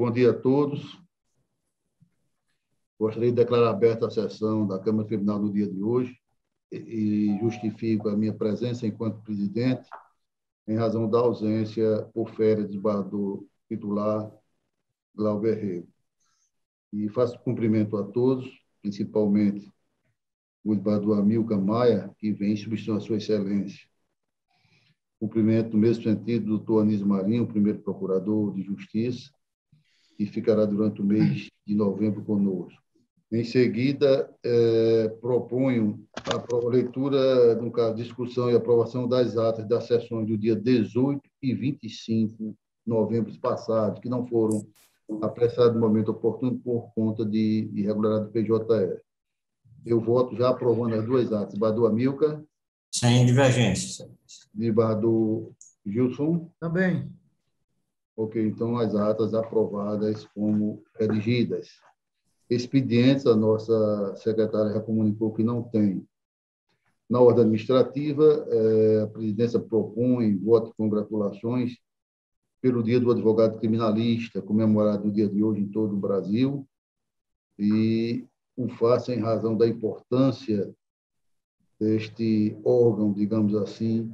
Bom dia a todos. Gostaria de declarar aberta a sessão da Câmara Criminal no dia de hoje e justifico a minha presença enquanto presidente em razão da ausência por férias do titular Glauber Rego. E faço cumprimento a todos, principalmente o desembargador Amilcar Maia, que vem em substituição a sua excelência. Cumprimento, no mesmo sentido, o doutor Anísio Marinho, primeiro procurador de Justiça, que ficará durante o mês de novembro conosco. Em seguida, é, proponho a leitura, no caso, discussão e aprovação das atas das sessões do dia 18 e 25 de novembro passados, que não foram apressados no momento oportuno por conta de irregularidade do PJR. Eu voto já aprovando as duas atas. Badu Amilca. Sem divergência. De Badu Gilson. Também. Ok, então as atas aprovadas como redigidas expedientes, a nossa secretária já comunicou que não tem. Na ordem administrativa, é, a presidência propõe voto de congratulações pelo Dia do Advogado Criminalista, comemorado no dia de hoje em todo o Brasil, e o faça em razão da importância deste órgão, digamos assim,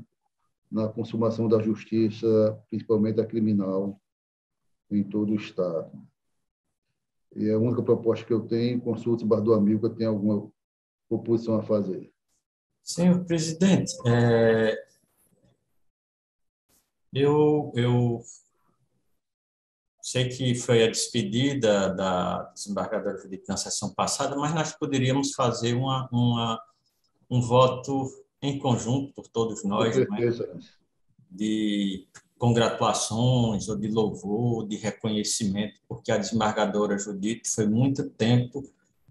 na consumação da justiça, principalmente a criminal, em todo o Estado. E a única proposta que eu tenho, consulte o bar do amigo, tenho alguma oposição a fazer. Senhor presidente, é, eu, eu sei que foi a despedida da desembargadora Judite na sessão passada, mas nós poderíamos fazer uma, uma, um voto em conjunto por todos nós, né? de congratulações ou de louvor, de reconhecimento, porque a desembargadora Judite foi muito tempo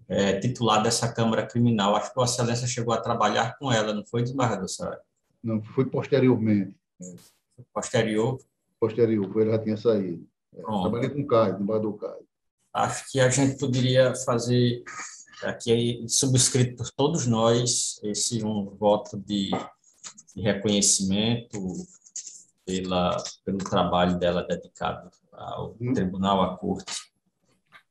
é, titular dessa Câmara Criminal. Acho que Vossa Excelência chegou a trabalhar com ela, não foi, desembargador? Não, foi posteriormente. Posterior? Posterior, foi, ele já tinha saído. É, trabalhei com o Caio, desembargador Caio. Acho que a gente poderia fazer aqui subscrito por todos nós esse um voto de, de reconhecimento pela, pelo trabalho dela dedicado ao hum. tribunal, à corte.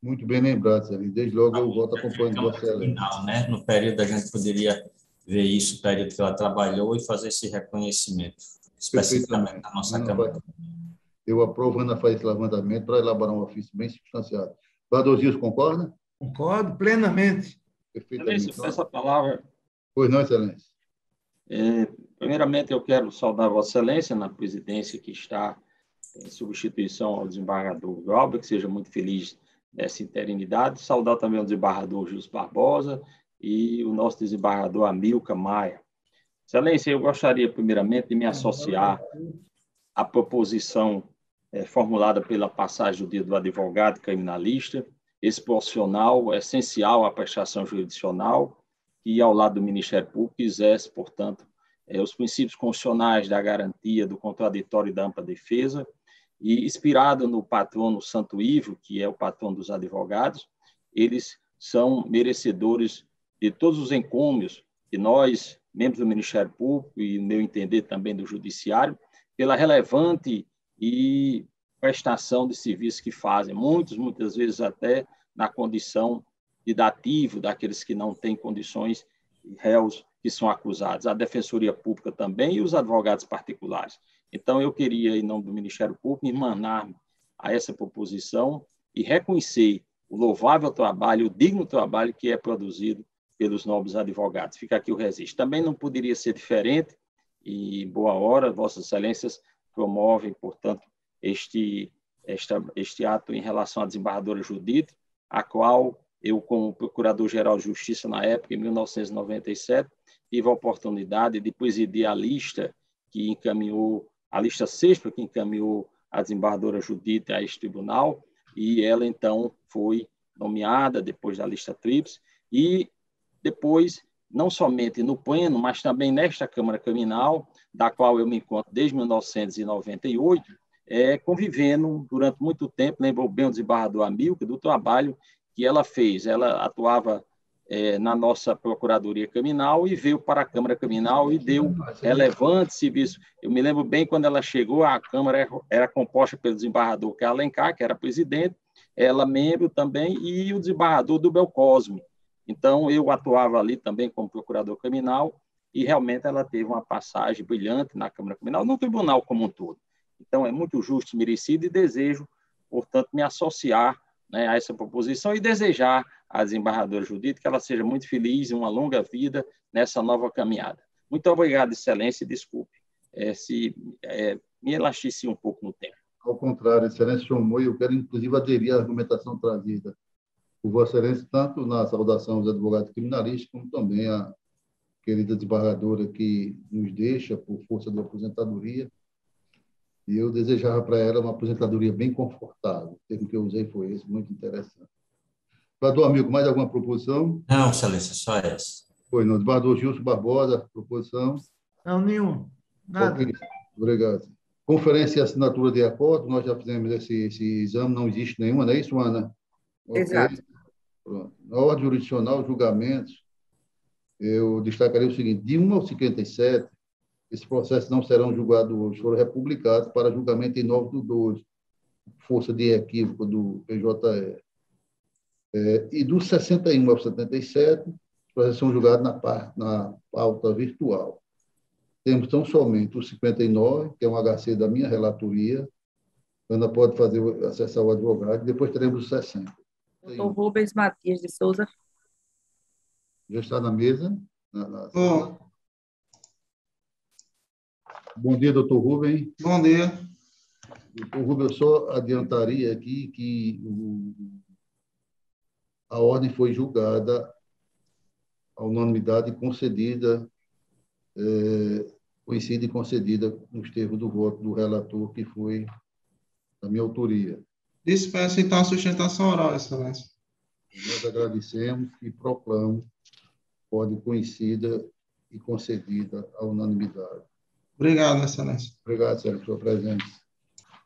Muito bem lembrado, Sérgio. Desde logo eu volto acompanhando você. Final, né? No período a gente poderia ver isso, o período que ela trabalhou e fazer esse reconhecimento, especificamente na nossa Não, Câmara. Eu aprovo Ana fazer esse levantamento para elaborar um ofício bem substanciado. Badosius, concorda? Concordo plenamente. Perfeitamente. Excelência, essa palavra. Pois não, Excelência. É, primeiramente, eu quero saudar Vossa Excelência na presidência que está em substituição ao desembargador Galba, que seja muito feliz nessa interinidade. Saudar também o desembargador Jus Barbosa e o nosso desembargador Amilca Maia. Excelência, eu gostaria primeiramente de me associar à proposição é, formulada pela passagem do dia do advogado criminalista, esse profissional essencial à prestação jurisdicional, que, ao lado do Ministério Público, exerce, portanto, é, os princípios constitucionais da garantia do contraditório e da ampla defesa, e inspirado no patrono Santo Ivo, que é o patrono dos advogados, eles são merecedores de todos os encômios que nós, membros do Ministério Público e, no meu entender, também do Judiciário, pela relevante e prestação de serviços que fazem, muitos, muitas vezes até na condição de dativo daqueles que não têm condições réus que são acusados, a Defensoria Pública também e os advogados particulares. Então, eu queria, em nome do Ministério Público, emanar a essa proposição e reconhecer o louvável trabalho, o digno trabalho que é produzido pelos nobres advogados. Fica aqui o registro. Também não poderia ser diferente, e boa hora, Vossas Excelências promovem, portanto, este, esta, este ato em relação à desembargadora Judite, a qual eu, como Procurador-Geral de Justiça na época, em 1997, tive a oportunidade de presidir a lista que encaminhou, a lista sexta que encaminhou a desembargadora Judite a este tribunal, e ela então foi nomeada depois da lista TRIPS, e depois, não somente no pleno, mas também nesta Câmara Criminal, da qual eu me encontro desde 1998, é, convivendo durante muito tempo, lembrou bem o desembargador Amilcar, do trabalho que ela fez. Ela atuava é, na nossa Procuradoria Criminal e veio para a Câmara Criminal e deu relevante serviço. Eu me lembro bem quando ela chegou, a Câmara era composta pelo desembargador Alencar, que era presidente, ela membro também, e o desembargador do Belcosme. Então, eu atuava ali também como procurador criminal, e realmente ela teve uma passagem brilhante na Câmara Criminal, no tribunal como um todo. Então, é muito justo, merecido, e desejo, portanto, me associar né, a essa proposição e desejar à desembargadora Judite que ela seja muito feliz e uma longa vida nessa nova caminhada. Muito obrigado, Excelência, e desculpe é, se é, me elastici um pouco no tempo. Ao contrário, Excelência chamou e eu quero, inclusive, aderir à argumentação trazida por Vossa Excelência, tanto na saudação aos advogados criminalistas, como também a querida desembargadora que nos deixa por força da aposentadoria. E eu desejava para ela uma aposentadoria bem confortável. O termo que eu usei foi esse, muito interessante. Desembargador amigo, mais alguma proposição? Não, Excelência, só essa. Foi, não. Desembargador Gilson Barbosa, proposição? Não, nenhum. Nada. Obrigado. Conferência e assinatura de acordo, nós já fizemos esse, esse exame, não existe nenhuma, não é isso, Ana? Okay. Exato. Pronto. Na ordem jurisdicional, julgamentos, eu destacaria o seguinte: de 1 ao 57, esses processos não serão julgados hoje, foram republicados para julgamento em 9 do 12, força de equívoco do PJE. É, e dos 61 ao 77, os processos são julgados na, na pauta virtual. Temos tão somente o 59, que é um HC da minha relatoria, Ana pode fazer acessar o advogado, depois teremos os 60. Doutor Rubens Matias de Souza. Já está na mesa? Na, na Bom. Bom dia, doutor Rubens. Bom dia. Doutor Rubens, eu só adiantaria aqui que o, a ordem foi julgada a unanimidade concedida é, conhecida e concedida nos termos do voto do relator, que foi da minha autoria. Dispensa, então, a sustentação oral, Excelência. Nós agradecemos e proclamo ordem conhecida e concedida à unanimidade. Obrigado, Excelência. Obrigado, Sérgio, pela sua presença.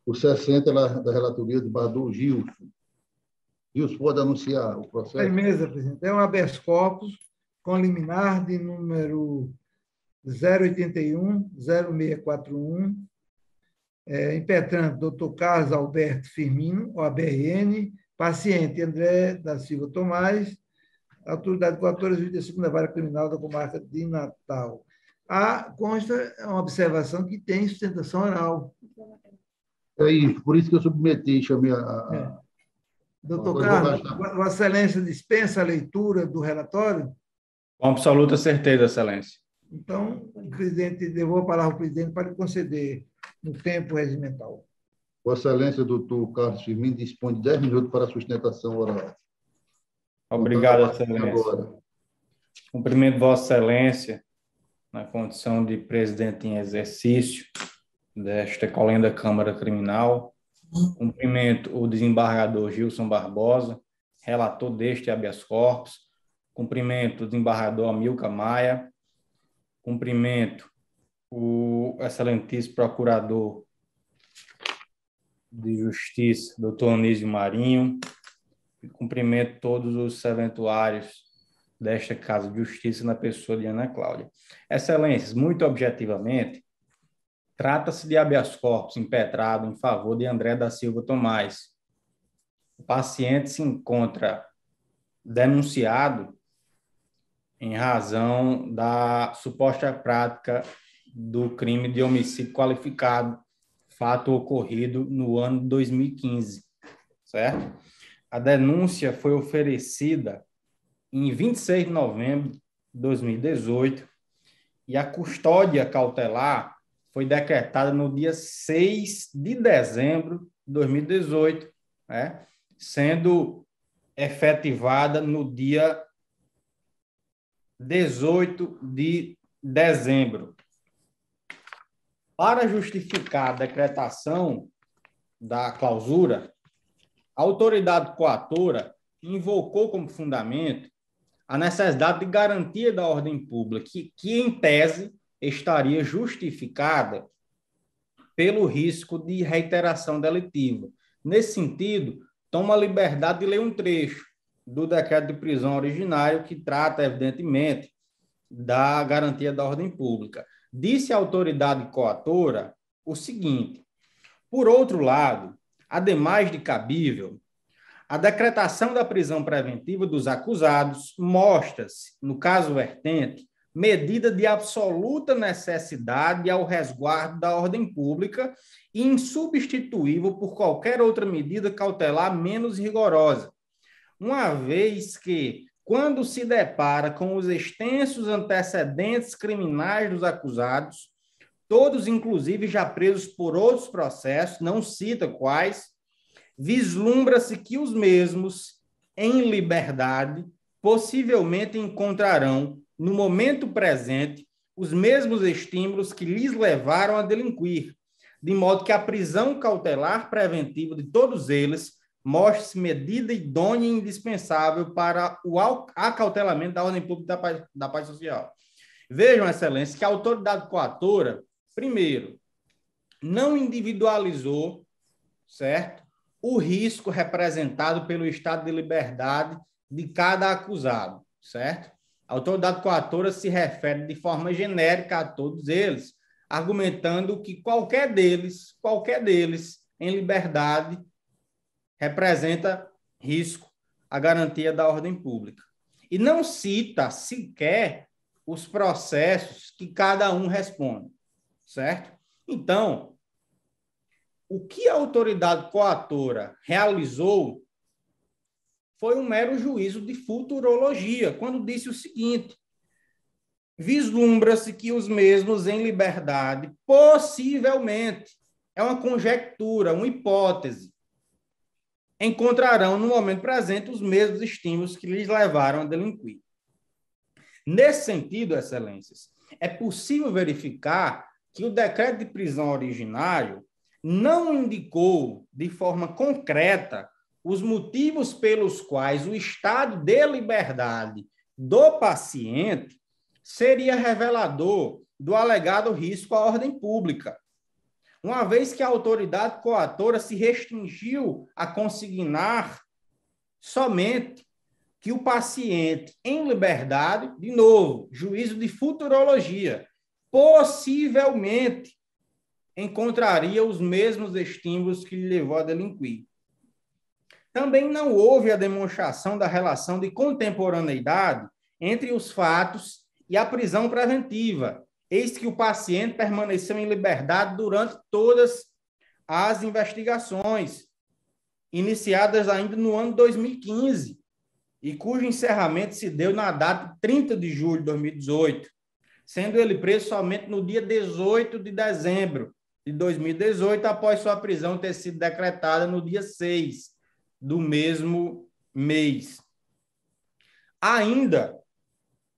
O 60 é da relatoria do Badu Gilson. Gilson, pode anunciar o processo? É mesa, presidente. É um habeas corpus com liminar de número 081 0641, é, impetrante doutor Carlos Alberto Firmino, OABRN, paciente André da Silva Tomás, autoridade coatora juiz da segunda vara criminal da comarca de Natal. A consta é uma observação que tem sustentação oral. É isso, por isso que eu submeti, chamei a. É. Doutor Carlos, Vossa Excelência dispensa a leitura do relatório? Com absoluta certeza, Excelência. Então, o presidente, devolvo a palavra ao presidente para lhe conceder no tempo regimental. Vossa Excelência, doutor Carlos Firmino, dispõe de 10 minutos para a sustentação oral. Obrigado, Excelência. Agora. Cumprimento Vossa Excelência na condição de presidente em exercício desta colenda Câmara Criminal. Cumprimento o desembargador Gilson Barbosa, relator deste habeas corpus. Cumprimento o desembargador Amilca Maia, Cumprimento o excelentíssimo procurador de Justiça, doutor Anísio Marinho, cumprimento todos os serventuários desta Casa de Justiça na pessoa de Ana Cláudia. Excelências, muito objetivamente, trata-se de habeas corpus impetrado em favor de André da Silva Tomás. O paciente se encontra denunciado em razão da suposta prática do crime de homicídio qualificado, fato ocorrido no ano 2015, certo? A denúncia foi oferecida em 26 de novembro de 2018 e a custódia cautelar foi decretada no dia 6 de dezembro de 2018, né? sendo efetivada no dia 18 de dezembro. Para justificar a decretação da clausura, a autoridade coatora invocou como fundamento a necessidade de garantia da ordem pública, que, que em tese estaria justificada pelo risco de reiteração delitiva. Nesse sentido, toma a liberdade de ler um trecho do decreto de prisão originário, que trata, evidentemente, da garantia da ordem pública. Disse a autoridade coatora o seguinte: por outro lado, ademais de cabível, A decretação da prisão preventiva dos acusados mostra-se, no caso vertente, medida de absoluta necessidade ao resguardo da ordem pública e insubstituível por qualquer outra medida cautelar menos rigorosa, uma vez que, quando se depara com os extensos antecedentes criminais dos acusados, todos inclusive já presos por outros processos, não cita quais, vislumbra-se que os mesmos, em liberdade, possivelmente encontrarão, no momento presente, os mesmos estímulos que lhes levaram a delinquir, de modo que a prisão cautelar preventiva de todos eles mostre-se medida idônea e indispensável para o acautelamento da ordem pública da paz, da paz social. Vejam, Excelência, que a autoridade coatora, primeiro, não individualizou, certo? O risco representado pelo estado de liberdade de cada acusado, certo? A autoridade coatora se refere de forma genérica a todos eles, argumentando que qualquer deles, qualquer deles, em liberdade, representa risco à garantia da ordem pública. E não cita sequer os processos que cada um responde, certo? Então, o que a autoridade coatora realizou foi um mero juízo de futurologia, quando disse o seguinte: vislumbra-se que os mesmos em liberdade, possivelmente, é uma conjectura, uma hipótese, encontrarão no momento presente os mesmos estímulos que lhes levaram a delinquir. Nesse sentido, excelências, é possível verificar que o decreto de prisão originário não indicou de forma concreta os motivos pelos quais o estado de liberdade do paciente seria revelador do alegado risco à ordem pública, uma vez que a autoridade coatora se restringiu a consignar somente que o paciente em liberdade, de novo, juízo de futurologia, possivelmente encontraria os mesmos estímulos que lhe levou a delinquir. Também não houve a demonstração da relação de contemporaneidade entre os fatos e a prisão preventiva, eis que o paciente permaneceu em liberdade durante todas as investigações, iniciadas ainda no ano 2015, e cujo encerramento se deu na data 30 de julho de 2018, sendo ele preso somente no dia 18 de dezembro de 2018, após sua prisão ter sido decretada no dia 6 do mesmo mês. Ainda,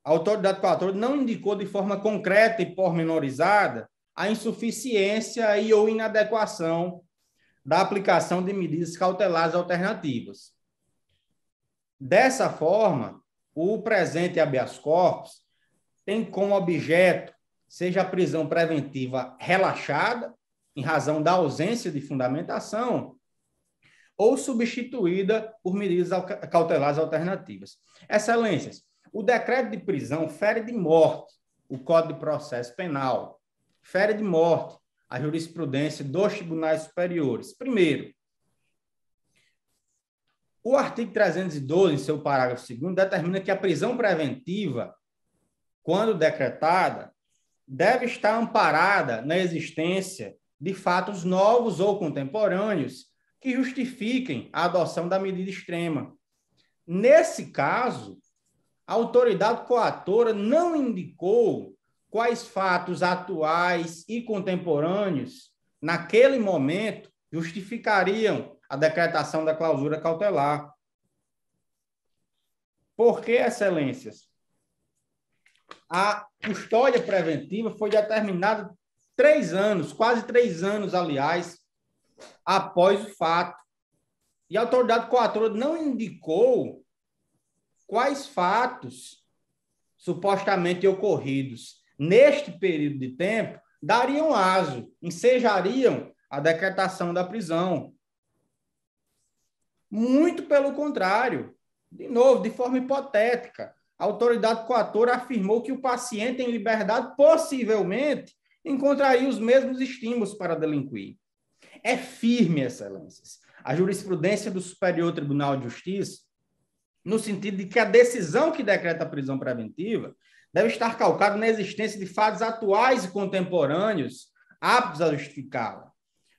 a autoridade coatora não indicou de forma concreta e pormenorizada a insuficiência e ou inadequação da aplicação de medidas cautelares alternativas. Dessa forma, o presente habeas corpus tem como objeto seja a prisão preventiva relaxada, em razão da ausência de fundamentação, ou substituída por medidas cautelares alternativas. Excelências, o decreto de prisão fere de morte o Código de Processo Penal, fere de morte a jurisprudência dos tribunais superiores. Primeiro, o artigo 312, em seu parágrafo 2, determina que a prisão preventiva, quando decretada, deve estar amparada na existência de fatos novos ou contemporâneos que justifiquem a adoção da medida extrema. Nesse caso, a autoridade coatora não indicou quais fatos atuais e contemporâneos, naquele momento, justificariam a decretação da clausura cautelar. Por que, excelências? A custódia preventiva foi determinada três anos, quase três anos, aliás, após o fato. E a autoridade coatora não indicou quais fatos supostamente ocorridos neste período de tempo dariam aso, ensejariam a decretação da prisão. Muito pelo contrário, de novo, de forma hipotética, a autoridade coatora afirmou que o paciente em liberdade possivelmente encontraria os mesmos estímulos para delinquir. É firme, excelências, a jurisprudência do Superior Tribunal de Justiça, no sentido de que a decisão que decreta a prisão preventiva deve estar calcada na existência de fatos atuais e contemporâneos aptos a justificá-la.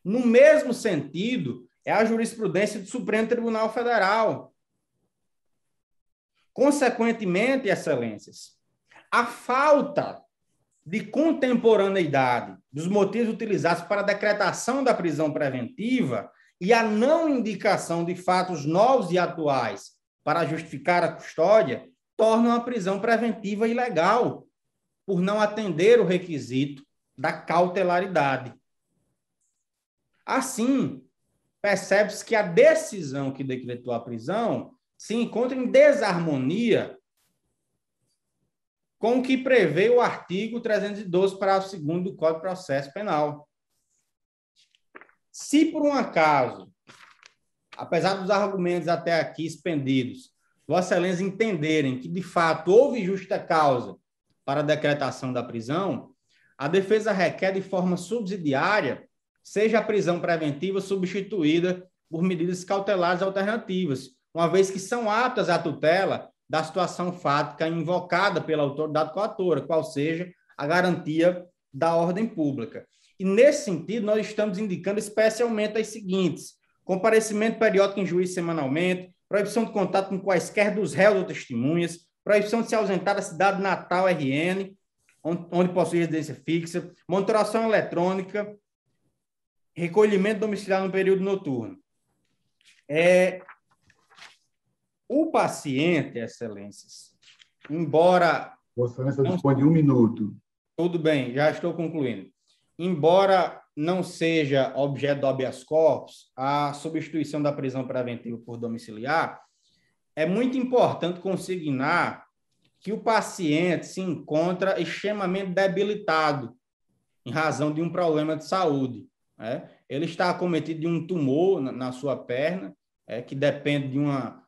No mesmo sentido, é a jurisprudência do Supremo Tribunal Federal. Consequentemente, excelências, a falta de contemporaneidade dos motivos utilizados para a decretação da prisão preventiva e a não indicação de fatos novos e atuais para justificar a custódia tornam a prisão preventiva ilegal, por não atender o requisito da cautelaridade. Assim, percebe-se que a decisão que decretou a prisão se encontra em desarmonia com o que prevê o artigo 312, parágrafo 2 do Código de Processo Penal. Se por um acaso, apesar dos argumentos até aqui expendidos, Vossa Excelência entenderem que de fato houve justa causa para a decretação da prisão, a defesa requer de forma subsidiária seja a prisão preventiva substituída por medidas cautelares alternativas, uma vez que são aptas à tutela da situação fática invocada pela autoridade coatora, qual seja a garantia da ordem pública. E, nesse sentido, nós estamos indicando especialmente as seguintes: comparecimento periódico em juízo semanalmente, proibição de contato com quaisquer dos réus ou testemunhas, proibição de se ausentar da cidade natal RN, onde possui residência fixa, monitoração eletrônica, recolhimento domiciliar no período noturno. É, o paciente, excelências, embora. Vossa Excelência dispõe de um minuto. Tudo bem, já estou concluindo. Embora não seja objeto do habeas corpus a substituição da prisão preventiva por domiciliar, é muito importante consignar que o paciente se encontra extremamente debilitado em razão de um problema de saúde. Né? Ele está acometido de um tumor na, na sua perna, é, que depende de uma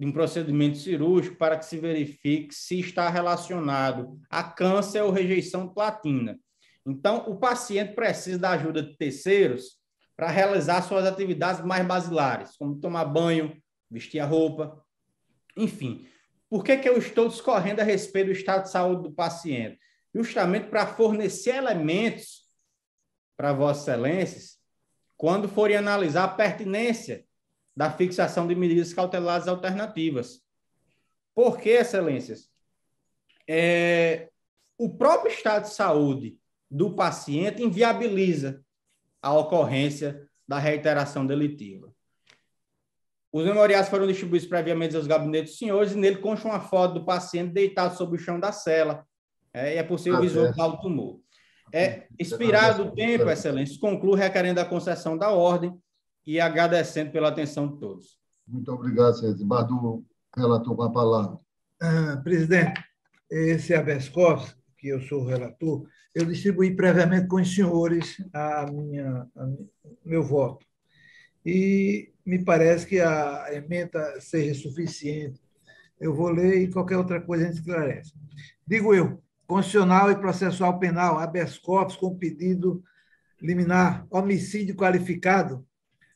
de um procedimento cirúrgico para que se verifique se está relacionado a câncer ou rejeição de platina. Então, o paciente precisa da ajuda de terceiros para realizar suas atividades mais basilares, como tomar banho, vestir a roupa, enfim. Por que, que eu estou discorrendo a respeito do estado de saúde do paciente? Justamente para fornecer elementos para Vossas Excelências quando forem analisar a pertinência da fixação de medidas cautelares alternativas. Por que, excelências? É, o próprio estado de saúde do paciente inviabiliza a ocorrência da reiteração delitiva. Os memoriais foram distribuídos previamente aos gabinetes dos senhores e nele consta uma foto do paciente deitado sobre o chão da cela. É, e é possível ah, visualizar o tumor. É, expirado o tempo, excelência, concluo requerendo a concessão da ordem e agradecendo pela atenção de todos. Muito obrigado, senhor Badu, relator com a palavra. Ah, presidente, esse habeas corpus, que eu sou o relator, eu distribuí previamente com os senhores a minha, a meu voto. E me parece que a emenda seja suficiente. Eu vou ler e qualquer outra coisa a gente esclarece. Digo eu, constitucional e processual penal, habeas corpus com pedido liminar, homicídio qualificado,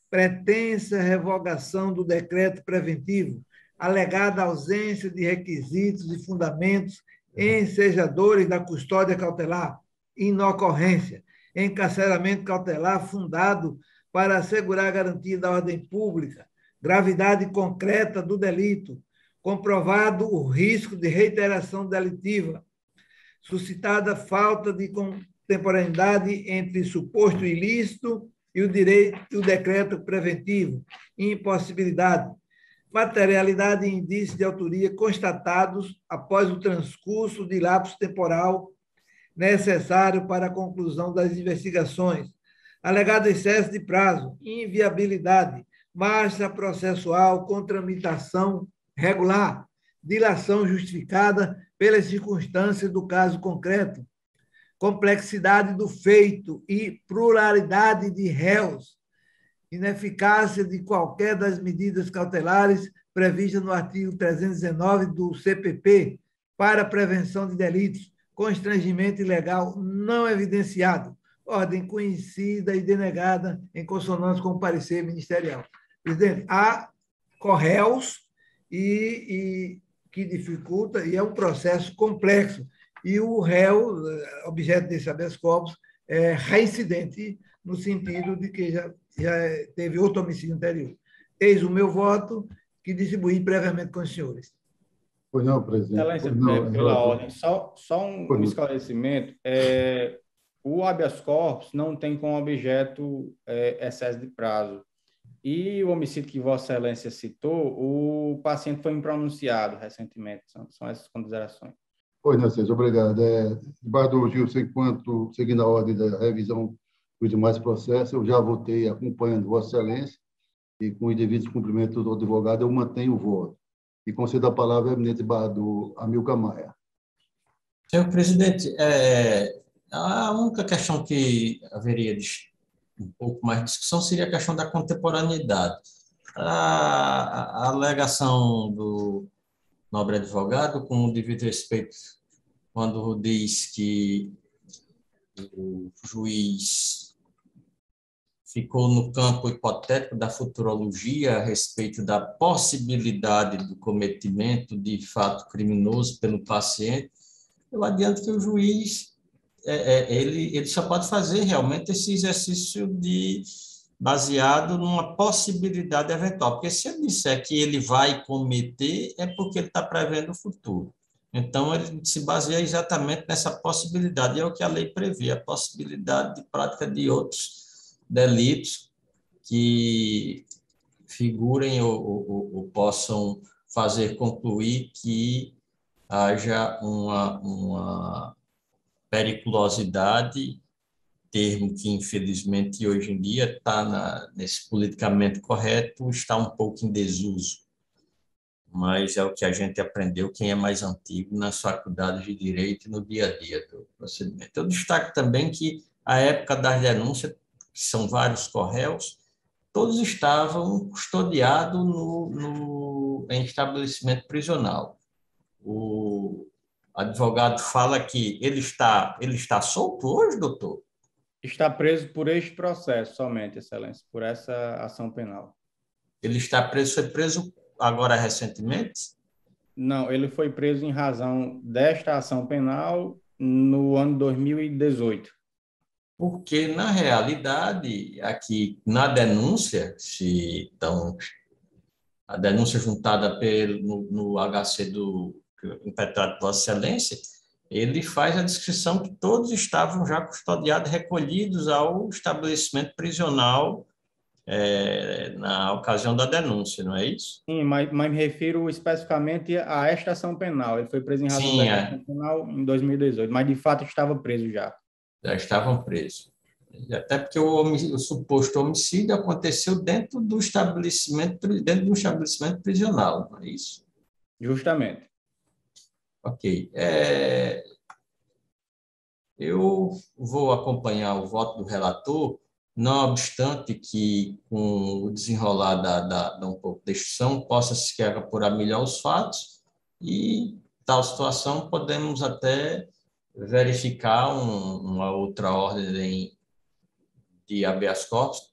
pretensa revogação do decreto preventivo, alegada ausência de requisitos e fundamentos ensejadores da custódia cautelar, inocorrência, encarceramento cautelar fundado para assegurar a garantia da ordem pública, gravidade concreta do delito, comprovado o risco de reiteração delitiva, suscitada falta de contemporaneidade entre suposto ilícito e o direito o decreto preventivo, impossibilidade, materialidade e indícios de autoria constatados após o transcurso de lapso temporal necessário para a conclusão das investigações, alegado excesso de prazo, inviabilidade, marcha processual com tramitação regular, dilação justificada pelas circunstâncias do caso concreto, complexidade do feito e pluralidade de réus, ineficácia de qualquer das medidas cautelares previstas no artigo 319 do CPP para prevenção de delitos, constrangimento ilegal não evidenciado, ordem conhecida e denegada em consonância com o parecer ministerial. Presidente, há correios e, e que dificulta, e é um processo complexo. E o réu, objeto desse habeas corpus, é reincidente, no sentido de que já, já teve outro homicídio anterior. Eis o meu voto, que distribuí previamente com os senhores. Pois não, presidente. Excelência, não, é, pela ordem, só, só um, Pois um não. esclarecimento. É, o habeas corpus não tem como objeto é, excesso de prazo. E o homicídio que Vossa Excelência citou, o paciente foi impronunciado recentemente. São, são essas considerações. Pois César, obrigado. É, debaixo do Gilson, enquanto seguindo a ordem da revisão dos demais processos, eu já votei acompanhando Vossa Excelência e com os devidos cumprimentos do advogado, eu mantenho o voto. E concedo a palavra ao eminente desembargador Amilcar Maia. Senhor presidente, é, a única questão que haveria de um pouco mais de discussão seria a questão da contemporaneidade. A, a alegação do nobre advogado, com o devido respeito, quando diz que o juiz ficou no campo hipotético da futurologia a respeito da possibilidade do cometimento de fato criminoso pelo paciente, eu adianto que o juiz é, é, ele, ele só pode fazer realmente esse exercício de baseado numa possibilidade eventual, porque se ele disser que ele vai cometer, é porque ele está prevendo o futuro. Então, ele se baseia exatamente nessa possibilidade, é o que a lei prevê, a possibilidade de prática de outros delitos que figurem ou, ou, ou possam fazer concluir que haja uma, uma periculosidade, termo que, infelizmente, hoje em dia está nesse politicamente correto, está um pouco em desuso. Mas é o que a gente aprendeu, quem é mais antigo, nas faculdades de direito e no dia a dia do procedimento. Eu destaco também que a época das denúncias, que são vários correios, todos estavam custodiados no, no, em estabelecimento prisional. O advogado fala que ele está, ele está solto hoje, doutor? Está preso por este processo somente, Excelência, por essa ação penal. Ele está preso, foi preso agora recentemente? Não, ele foi preso em razão desta ação penal no ano 2018. Porque, na realidade, aqui na denúncia, se então, a denúncia juntada pelo, no, no HC do impetrado Vossa Excelência, ele faz a descrição que todos estavam já custodiados, recolhidos ao estabelecimento prisional é, na ocasião da denúncia, não é isso? Sim, mas, mas me refiro especificamente a esta ação penal. Ele foi preso em razão Sim, da é. ação penal em 2018, mas de fato estava preso já. Já estavam presos. Até porque o, o suposto homicídio aconteceu dentro do estabelecimento, dentro do estabelecimento prisional, não é isso? Justamente. Ok. É, eu vou acompanhar o voto do relator, não obstante que, com o desenrolar da, da, da um pouco da discussão, possa se apurar melhor os fatos e, tal situação, podemos até verificar um, uma outra ordem de habeas corpus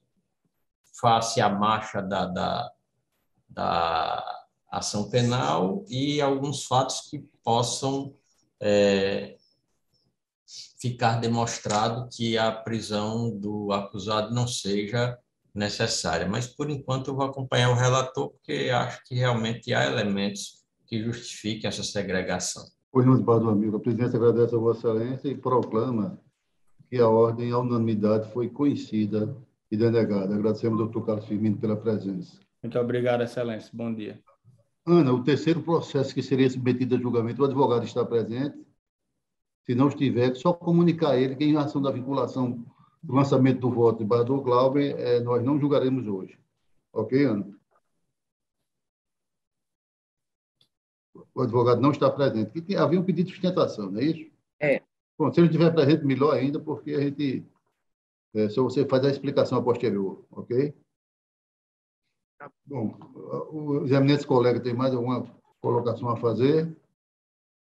face à marcha da, da, da ação penal e alguns fatos que possam é, ficar demonstrado que a prisão do acusado não seja necessária. Mas, por enquanto, eu vou acompanhar o relator, porque acho que realmente há elementos que justifiquem essa segregação. Pois não, desembargador amigo, a presidência agradece a Vossa Excelência e proclama que a ordem, à unanimidade, foi conhecida e denegada. Agradecemos ao doutor Carlos Firmino pela presença. Muito obrigado, Excelência. Bom dia. Ana, o terceiro processo que seria submetido a julgamento, o advogado está presente? Se não estiver, só comunicar a ele que, em razão da vinculação do lançamento do voto de Bador Glauber, eh, nós não julgaremos hoje. Ok, Ana? O advogado não está presente. Que havia um pedido de sustentação, não é isso? É. Bom, se ele estiver presente, melhor ainda, porque a gente. É, só você faz a explicação a posterior, ok? Bom, os eminentes colegas têm mais alguma colocação a fazer?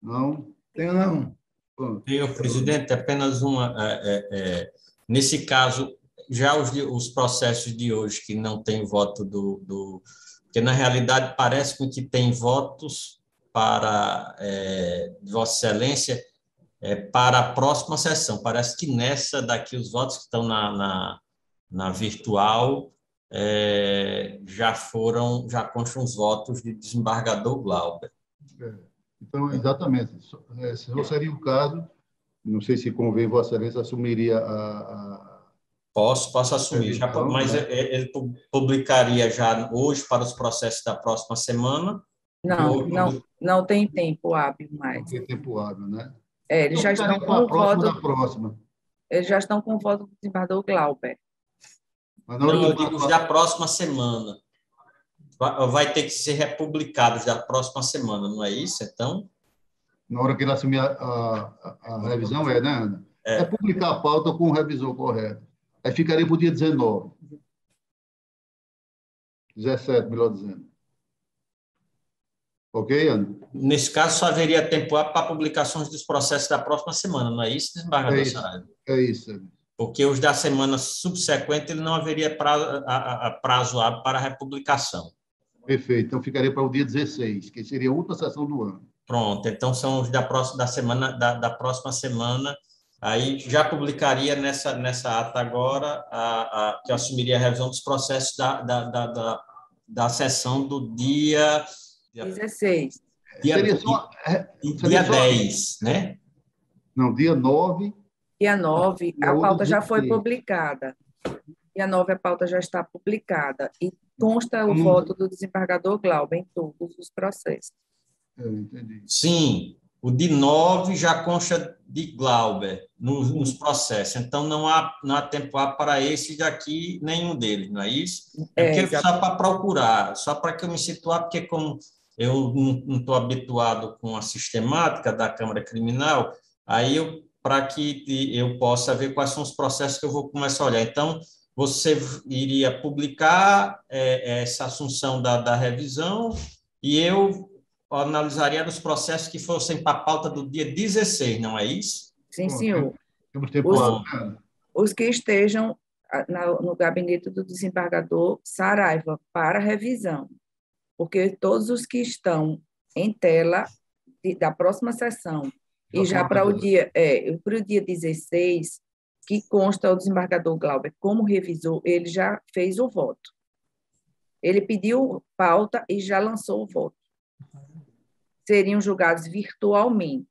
Não? Tenho não. Senhor presidente, apenas uma. é, é, é, nesse caso, já os, os processos de hoje que não tem voto do, do porque na realidade parece que tem votos para é, Vossa Excelência é, para a próxima sessão. Parece que nessa daqui os votos que estão na, na, na virtual é, já foram, já constam os votos de desembargador Glauber. É, então, exatamente. É, se não seria o caso, não sei se convém Vossa Excelência assumiria a, a Posso, posso assumir, já, mas né? ele publicaria já hoje para os processos da próxima semana? Não, não, não tem tempo hábil mais. Não tem tempo hábil, né? É, eles então, já estão com o voto. próxima. Eles já estão com o voto do desembargador Glauber. Mas não, não eu digo da próxima semana. Vai ter que ser republicados da próxima semana, não é isso? Então. Na hora que ele assumir a, a, a revisão, é, né, Ana? É. é publicar a pauta com o revisor correto. Aí ficaria para o dia 19. 17, melhor dizendo. Ok, Ana? Nesse caso, só haveria tempo para publicações dos processos da próxima semana, não é isso, desembargador é isso, Saraiva? É isso. Porque os da semana subsequente ele não haveria prazo, a, a, prazo hábil para a republicação. Perfeito. Então, ficaria para o dia 16, que seria a última sessão do ano. Pronto. Então, são os da próxima, da semana, da, da próxima semana Aí já publicaria nessa, nessa ata agora, a, a, que assumiria a revisão dos processos da, da, da, da, da sessão do dia... 16. Dia, seria só, é, dia só, 10, né? Não, dia 9. Dia 9, a pauta já foi publicada. Dia 9, a pauta já está publicada. E consta o hum. voto do desembargador Glauber em todos os processos. Eu entendi. Sim, o de 9 já consta de Glauber nos, nos, processos. Então, não há, não há tempo A para esse daqui, nenhum deles, não é isso? É, é só para procurar, só para que eu me situar, porque como eu não estou habituado com a sistemática da Câmara Criminal, aí eu para que eu possa ver quais são os processos que eu vou começar a olhar. Então, você iria publicar é, essa assunção da, da revisão e eu analisaria os processos que fossem para a pauta do dia 16, não é isso? Sim, senhor. Temos tempo os, os que estejam no gabinete do desembargador Saraiva para revisão, porque todos os que estão em tela da próxima sessão e já para o dia é, para o dia 16 que consta o desembargador Glauber como revisor, ele já fez o voto. Ele pediu pauta e já lançou o voto seriam julgados virtualmente.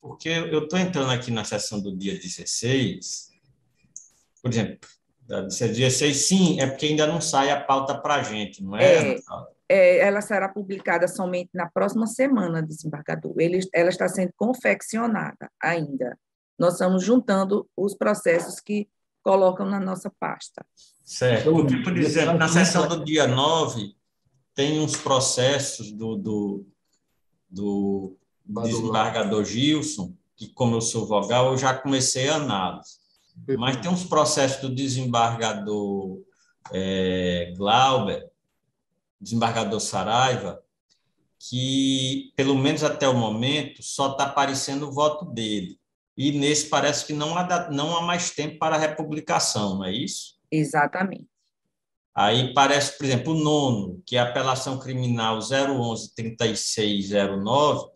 Porque eu estou entrando aqui na sessão do dia 16, por exemplo, dia 16, sim, é porque ainda não sai a pauta para a gente, não é? é? É, ela será publicada somente na próxima semana, desembargador. Ele, ela está sendo confeccionada ainda. Nós estamos juntando os processos que colocam na nossa pasta. Certo. Porque, por exemplo, na sessão do dia 9, tem uns processos do, do, do desembargador Gilson, que como eu sou vogal, eu já comecei a análise. Mas tem uns processos do desembargador é, Glauber, desembargador Saraiva, que, pelo menos até o momento, só está aparecendo o voto dele. E nesse parece que não há, não há mais tempo para a republicação, não é isso? Exatamente. Aí parece, por exemplo, o nono, que é a apelação criminal 011-3609,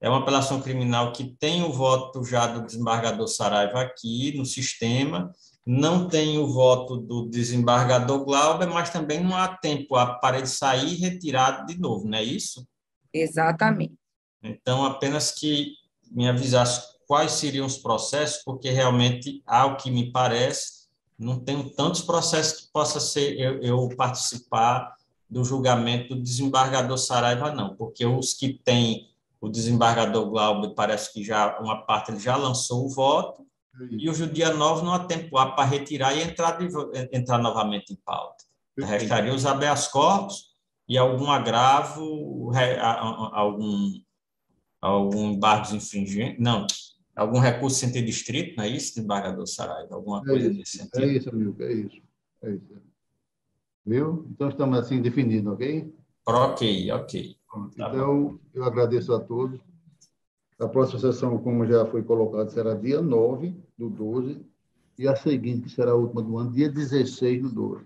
é uma apelação criminal que tem o voto já do desembargador Saraiva aqui no sistema, não tem o voto do desembargador Glauber, mas também não há tempo para ele sair e retirado de novo, não é isso? Exatamente. Então, apenas que me avisasse quais seriam os processos, porque realmente, ao que me parece, não tenho tantos processos que possa ser eu, eu, participar do julgamento do desembargador Saraiva, não, porque os que têm o desembargador Glauber parece que já uma parte ele já lançou o voto e o dia 9 não há tempo para retirar e entrar, de, entrar novamente em pauta. Restaria os habeas corpus e algum agravo, algum, algum embargos infringentes, não, algum recurso sem ter distrito, não é isso, desembargador Saraiva? Alguma é coisa nesse sentido? É isso, amigo, é isso. É isso. Viu? Então, estamos assim definidos, ok? Ok, ok. Tá então, eu agradeço a todos. A próxima sessão, como já foi colocado, será dia 9 do 12, e a seguinte, que será a última do ano, dia 16 do 12.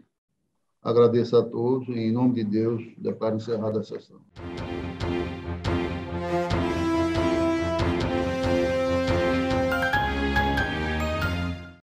Agradeço a todos e, em nome de Deus, declaro encerrada a sessão.